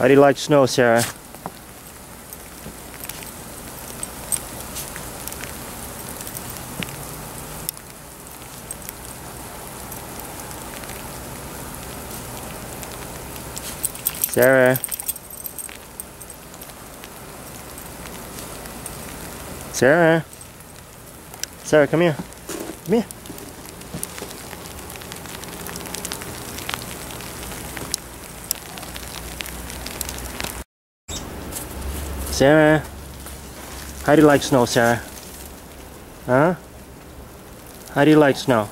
How do you like snow, Sarah? Sarah. Sarah. Sarah, come here. Come here. Sarah. How do you like snow, Sarah? Huh? How do you like snow?